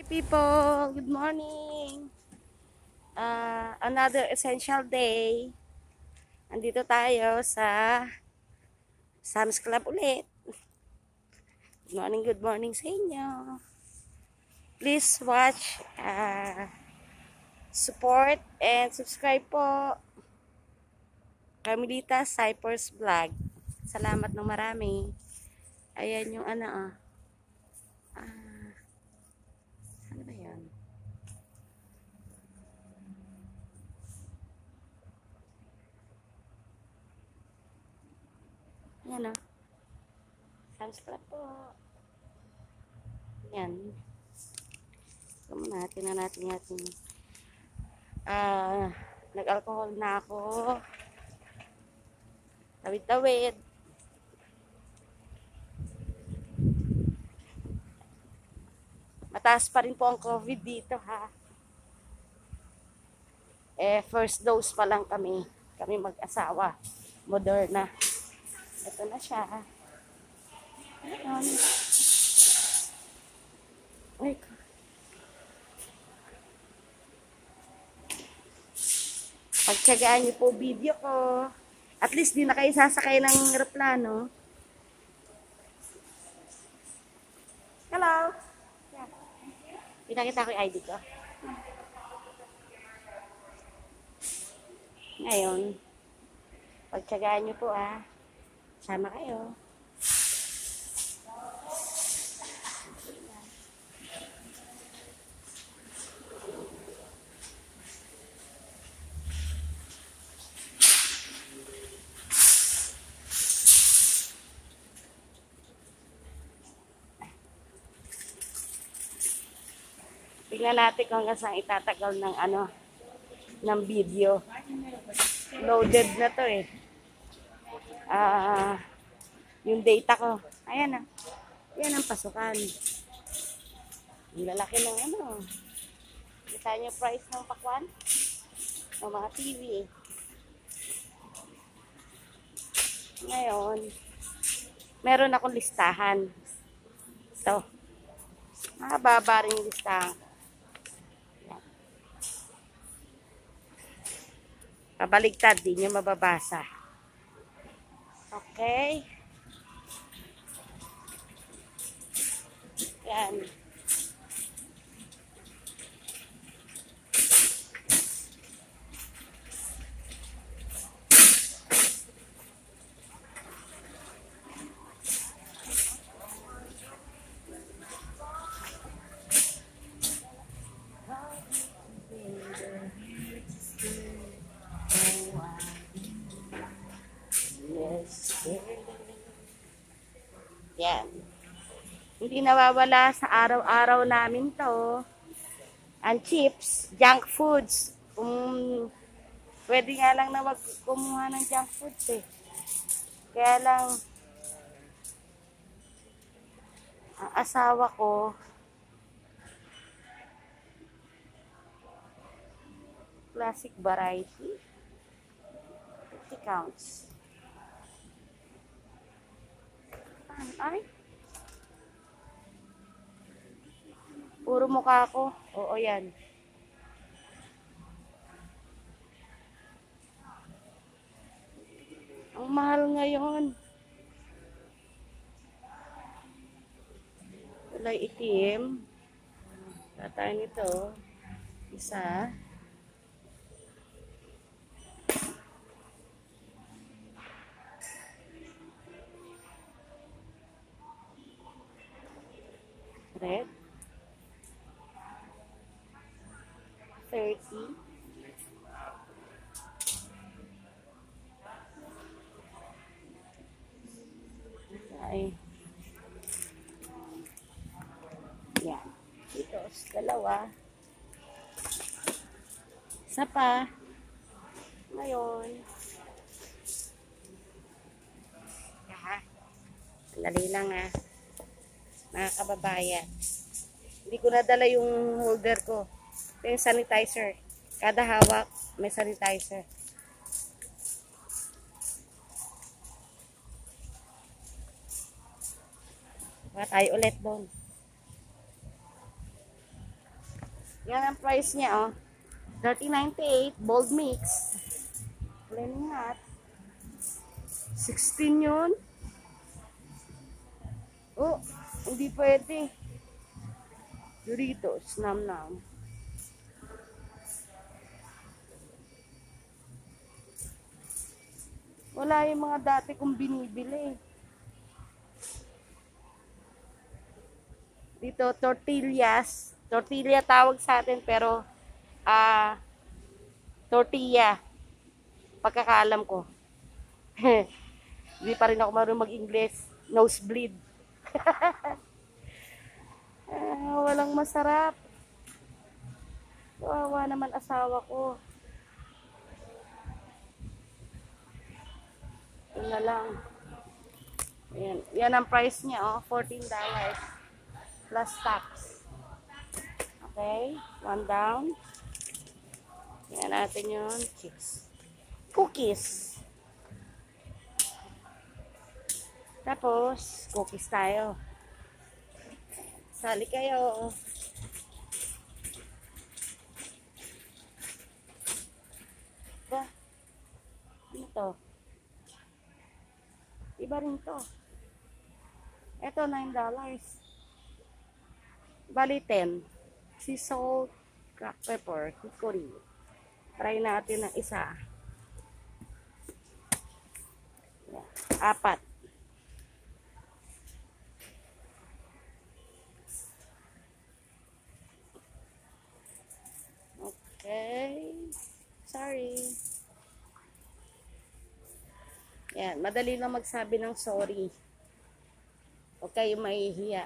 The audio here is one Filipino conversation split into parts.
Hey people, good morning. Uh, another essential day. Andito tayo sa Sam's Club ulit. Good morning, good morning sa inyo. Please watch, uh, support, and subscribe po. Carmelita Cypress Vlog. Salamat ng marami. Ayan yung ano ah. Ah, ano ba yan? Yan o. Sam's Club po. Yan. Ito natin na natin natin. Ah, nag-alcohol na ako. Tawid-tawid. Mataas pa rin po ang COVID dito ha. Eh, first dose pa lang kami. Kami mag-asawa. Moderna. Ito na siya. Ayan. Ay, Pagtsagaan niyo po video ko. At least di na kayo sasakay ng aeroplano. Hello. Pinakita ko yung ID ko. Ngayon, pagtsagaan niyo po ah. Sama kayo. Tingnan natin kung hanggang saan itatagal ng ano, ng video. Loaded na to eh. Ah, yung data ko. Ayan ah. Yan ang pasukan. Ang lalaki ng ano. Kita niyo price ng pakwan? Ng mga TV. Ngayon, meron akong listahan. Ito. Mahaba rin yung listahan ko. Pabaligtad, di nyo mababasa. Okay. Yan. Yes. Yan. Hindi nawawala sa araw-araw namin to. Ang chips, junk foods. Kung pwede nga lang na wag kumuha ng junk foods eh. Kaya lang, ang asawa ko, classic variety. 50 counts. Ay. Puro mukha ko. Oo, yan. Ang mahal ngayon. Kulay itim. Tatay nito. Isa. Red. 30. Ay. Yan. Ito, dalawa. Isa pa. Ngayon. Ha? Dali lang ah mga kababayan. Hindi ko nadala yung holder ko. Ito yung sanitizer. Kada hawak, may sanitizer. Baka tayo ulit doon. Yan ang price niya, oh. 30.98, bold mix. Blending nut. 16 yun. Oh, hindi pwede. Doritos, nam nam. Wala yung mga dati kong binibili. Dito, tortillas. Tortilla tawag sa atin, pero, ah, tortilla. Pagkakaalam ko. Hindi pa rin ako marunong mag-English. Nosebleed. ah, walang masarap. Kawawa naman asawa ko. Yun na lang. Ayan. Yan ang price niya, oh. $14 plus tax. Okay. One down. Yan natin yun. Chicks. Cookies. Tapos, cookies tayo. Sali kayo. Ba? Ano to? Iba rin to. Ito, $9. Bali, 10. Sea salt, crack pepper, hickory. Try natin ng isa. Yan. Apat. Okay. Sorry. Yan, madali lang magsabi ng sorry. Huwag kayo mahihiya.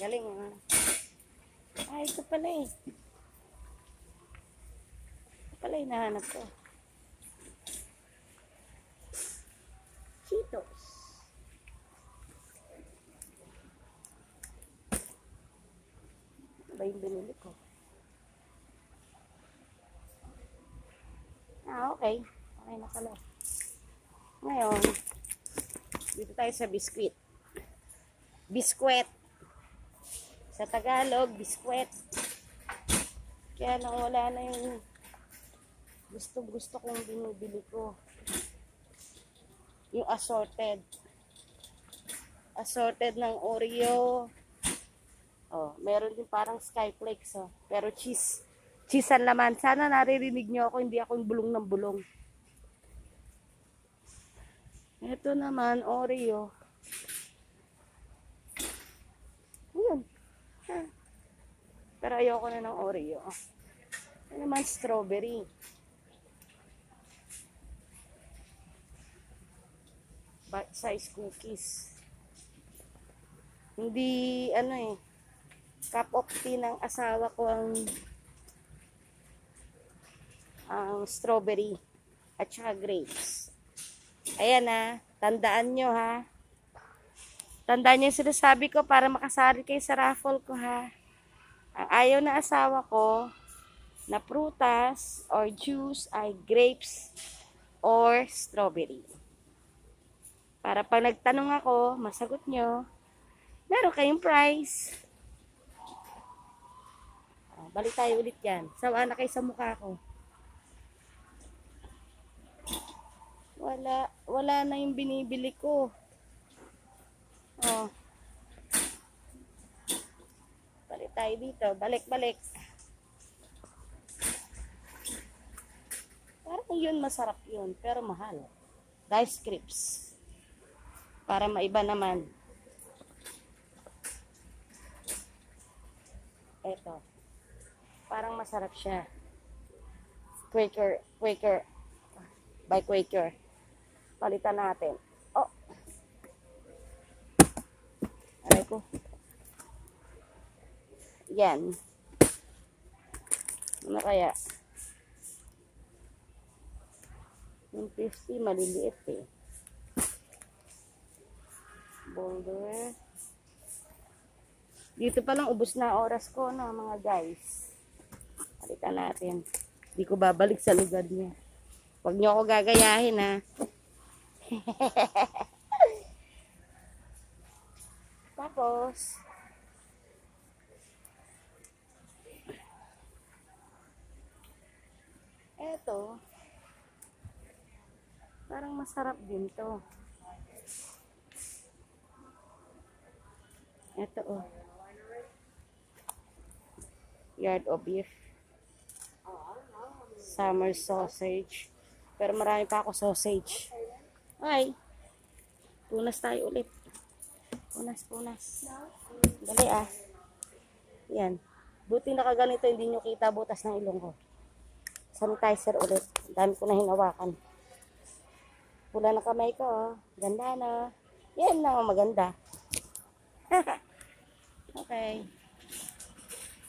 Galing ah. Ay, ito pala eh. Ito pala yung nahanap ko. Cheetos. Ano ba yung binili ko? Ah, okay. Okay na pala. Ngayon, dito tayo sa biskwit. Biskwit. Sa Tagalog, biskwit. Kaya nang wala na yung gusto gusto kong binibili ko. Yung assorted. Assorted ng Oreo. Oh, meron din parang skyflakes oh. Pero cheese. Cheese ang laman. Sana naririnig nyo ako, hindi ako yung bulong ng bulong. Ito naman, Oreo. Ayun. Ha. Pero ayoko na ng Oreo. Ito naman, strawberry. Bite size cookies. Hindi, ano eh, cup of tea ng asawa ko ang ang strawberry at saka grapes. Ayan ha, tandaan nyo ha. Tandaan nyo yung sinasabi ko para makasali kayo sa raffle ko ha. Ang ayaw na asawa ko na prutas or juice ay grapes or strawberry. Para pag nagtanong ako, masagot nyo, meron kayong prize. Oh, balik tayo ulit yan. Sawa na kayo sa mukha ko. Wala, wala na yung binibili ko. Oh. Balik tayo dito. Balik, balik. Parang yun, masarap yun. Pero mahal. Dice crips. Para maiba naman. Eto. Parang masarap siya. Quaker, Quaker, by Quaker. Palitan natin. Oh. Aray ko. Yan. Ano kaya? Yung 50, maliliit eh boulder. Eh. Dito pa lang ubos na oras ko no mga guys. Halika natin. Hindi ko babalik sa lugar niya. Huwag niyo ako gagayahin ha. Tapos Eto, parang masarap din to. Ito oh. Yard of beef. Summer sausage. Pero marami pa ako sausage. Ay. Punas tayo ulit. Punas, punas. Dali ah. Yan. Buti nakaganito, hindi nyo kita butas ng ilong ko. Sanitizer ulit. Dami ko na hinawakan. Pula na kamay ko, oh. Ganda na. Yan na, oh, maganda. okay.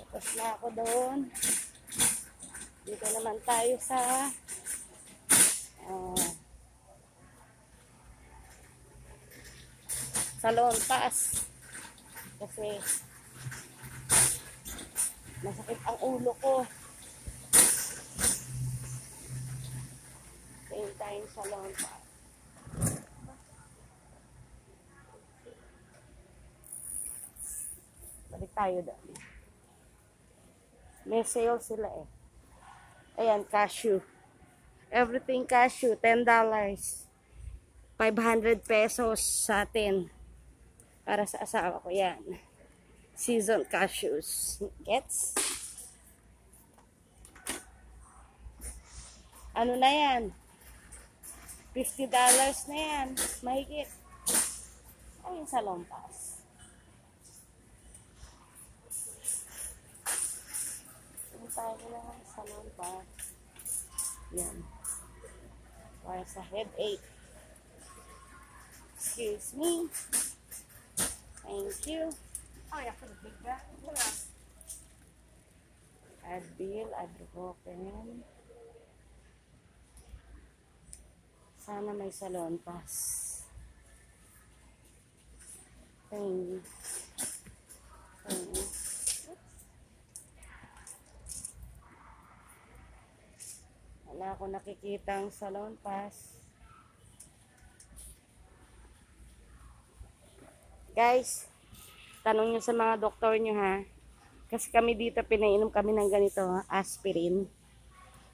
Tapos na ako doon. Dito naman tayo sa uh, salon taas. Kasi masakit ang ulo ko. Tingin tayo sa salon Balik tayo doon. May sale sila eh. Ayan, cashew. Everything cashew, $10. 500 pesos sa atin. Para sa asawa ko yan. Seasoned cashews. Gets? Ano na yan? $50 na yan. Mahigit. Ayun sa lompas. Ano tayo na sa lompas. Yan. Para sa headache. Excuse me. Thank you. Oh, yeah, for the big bag. Advil, Adrofen. Sana may salon pass. Thank Thank Wala ako nakikitang salon pass. Guys, tanong nyo sa mga doktor nyo ha. Kasi kami dito pinainom kami ng ganito, aspirin.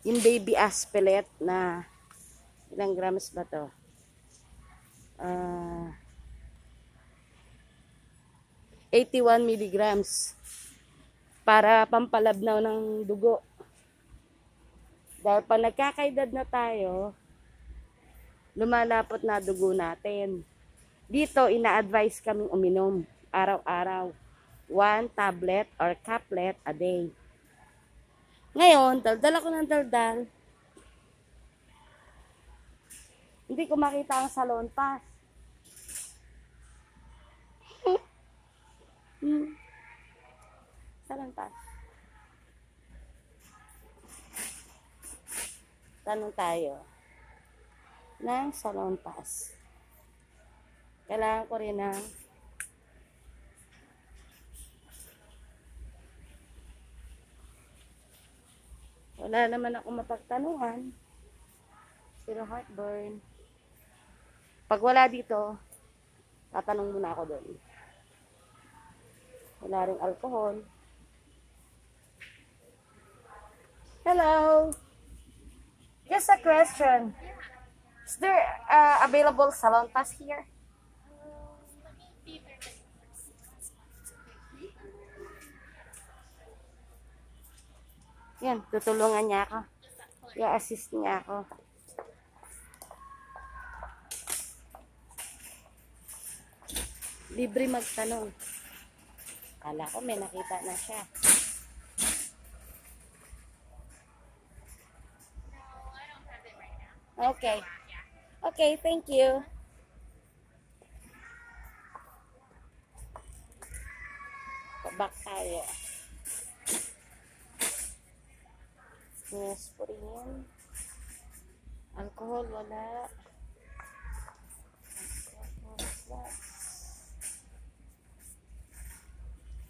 Yung baby aspilet na ilang grams ba to? Ah 81 milligrams para pampalabnaw ng dugo. Dahil pag nagkakaedad na tayo, lumalapot na dugo natin. Dito, ina-advise kaming uminom araw-araw. One tablet or caplet a day. Ngayon, daldal ako ng daldal. Hindi ko makita ang salon pass. hmm. Salon pass. Tanong tayo ng salon pass. Kailangan ko rin ng wala naman ako mapagtanungan. Pero heartburn. Pag wala dito, tatanong muna ako doon. Wala rin alcohol. Hello. Just a question. Is there uh, available salon pass here? Yan, tutulungan niya ako. I-assist niya ako. Libre magtanong. Kala ko may nakita na siya. Okay. Okay, thank you. Back tayo. Neosporin. Alcohol, wala. Alcohol, wala.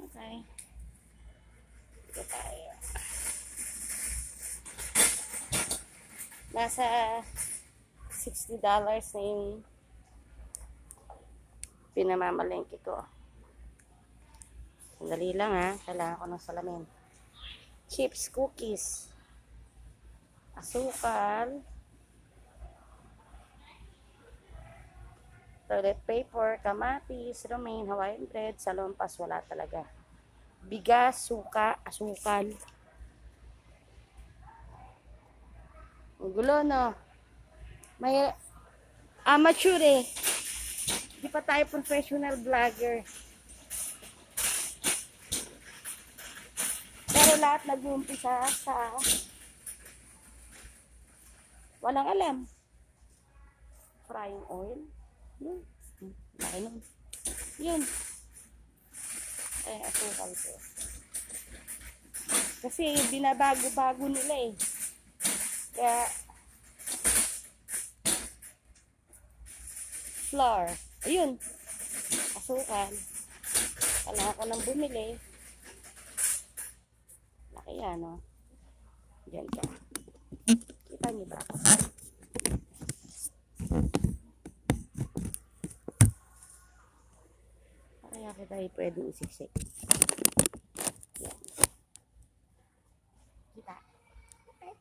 Okay. Ito tayo. Nasa $60 na yung pinamamalengke ko. Sandali lang ha. Kailangan ko ng salamin. Chips, cookies. asukal, toilet paper, kamatis, romaine, Hawaiian bread, salompas, wala talaga. Bigas, suka, asukal. Gulo, no? May amateur eh. Di pa tayo professional vlogger. Pero lahat nag-uumpisa sa walang alam. Frying oil. Yun. Laki nun. Yun. Eh, asukal ko. Kasi binabago-bago nila eh. Kaya, flour. Ayun. Asukal. Kailangan ko nang bumili. Laki yan, no? Diyan ka. Kita niyo ba ako? Kaya kita ay pwede isiksik. Yan. Kita. Okay.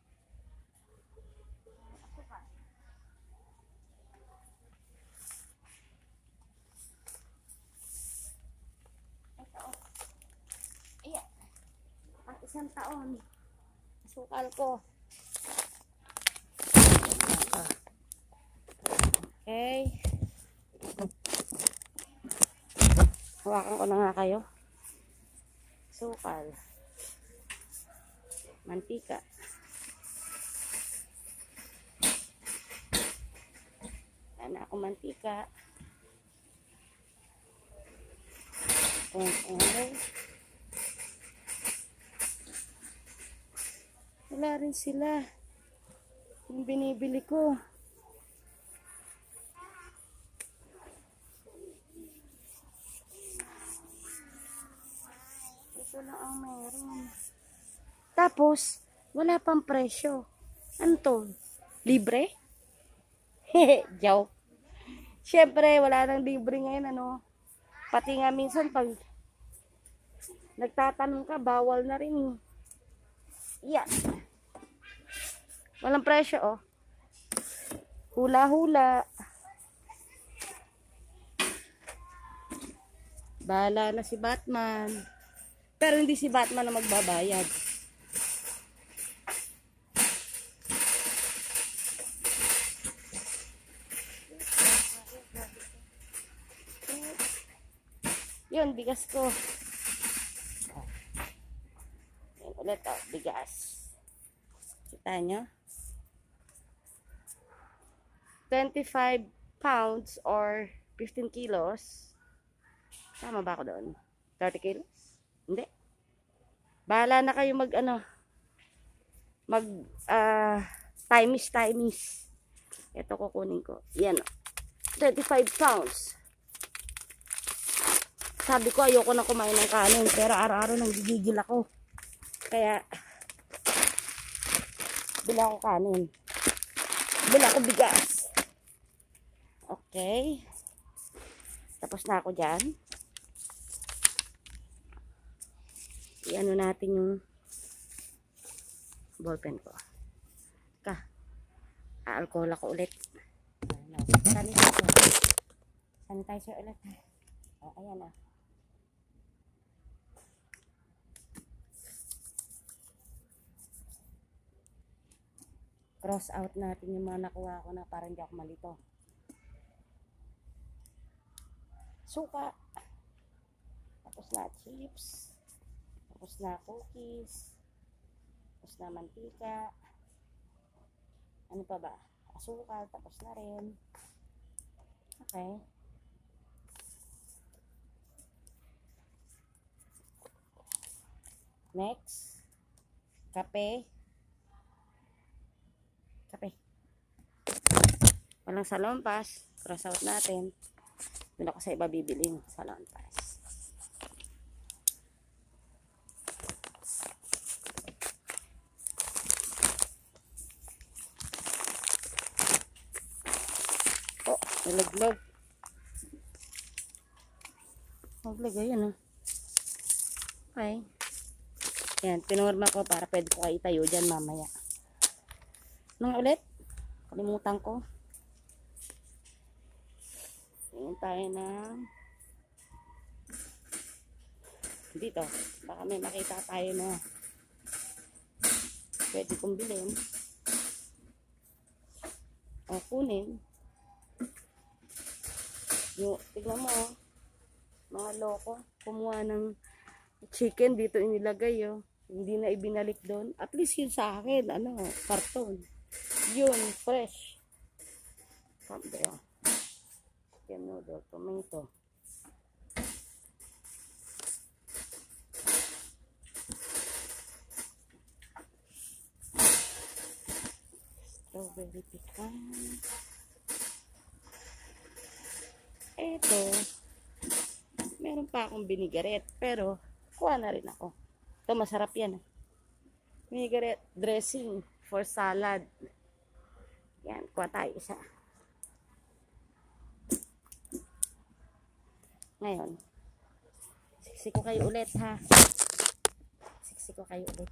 Asukal. Ito. Ayan. Ang taon. Sukal ko. Okay. Hawakan ko na nga kayo. Sukal. Mantika. Yan ako mantika. Kung Wala rin sila. Yung binibili ko. Ito lang ang meron. Tapos, wala pang presyo. Ano to? Libre? Joke. Siyempre, wala nang libre ngayon, ano. Pati nga minsan, pag nagtatanong ka, bawal na rin. Yan. Walang presyo, oh. Hula-hula. Bahala na si Batman. Pero hindi si Batman na magbabayad. Yun, bigas ko. Yan ulit, oh, bigas. Kita nyo? 25 pounds or 15 kilos. Tama ba ako doon? 30 kilos? Hindi. Bahala na kayo mag ano mag ah timis timis. Ito kukunin ko. Yan. oh. 35 pounds. Sabi ko ayoko na kumain ng kanin pero araw-araw nang gigigil ako. Kaya bila ako kanin. Bila ako bigas. Okay. Tapos na ako dyan. i-ano natin yung ballpen ko. Ka. Aalcohol ako ulit. Sanitizer. Sanitizer ulit. O, ayan ah. Cross out natin yung mga nakuha ko na para hindi ako malito. Suka. Tapos na chips. Tapos na cookies. Tapos na mantika. Ano pa ba? Asukal. Tapos na rin. Okay. Next. Kape. Kape. Walang salompas. Cross out natin. Doon ako sa iba bibiling salompas. Oh, nalaglag. Nalaglag, ayun ah. Okay. Yan, pinorma ko para pwede ko kayo itayo dyan mamaya. Nung ulit? Kalimutan ko. Tingin tayo ng dito. Baka may makita tayo na pwede kong bilhin. O kunin. Yung, tignan mo, oh. mga loko. Kumuha ng chicken dito inilagay, oh. Hindi na ibinalik doon. At least yun sa akin, ano, karton. Yun, fresh. Kambe, oh. Chicken noodle, tomato. Strawberry pecan. Eto, meron pa akong binigaret, pero kuha na rin ako. Ito, masarap yan. Binigaret dressing for salad. Yan, kuha tayo isa. Ngayon, siksi ko kayo ulit ha. Siksi ko kayo ulit.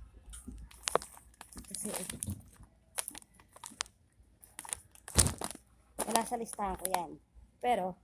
Kasi, wala sa listahan ko yan. Pero,